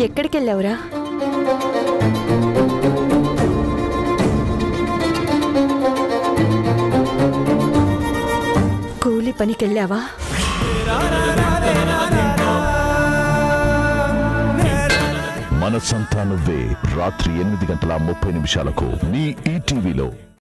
ఎక్కడికి వెళ్ళావురా కూలి పనికి వెళ్ళావా మనసంతా నువ్వే రాత్రి ఎనిమిది గంటల ముప్పై నిమిషాలకు మీ ఈటీవీలో